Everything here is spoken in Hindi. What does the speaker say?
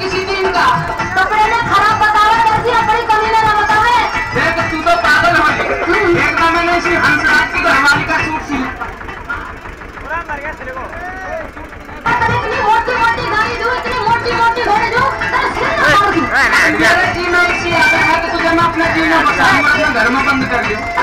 किसी दिन का कपड़े में खराब बतावे करती अपनी कमी में ना बतावे देख तू तो पागल है एक ना मैंने इसी हंसराज की तो हमारी का सूट सी पूरा मर गया तेरे को इतनी मोटी मोटी गाड़ी दू इतनी मोटी मोटी घोड़े दू तेरे सिर ना मार दूँ जी में इसी आदत है कि तुझे मैं अपने जी में बसा घर में बंद कर दियो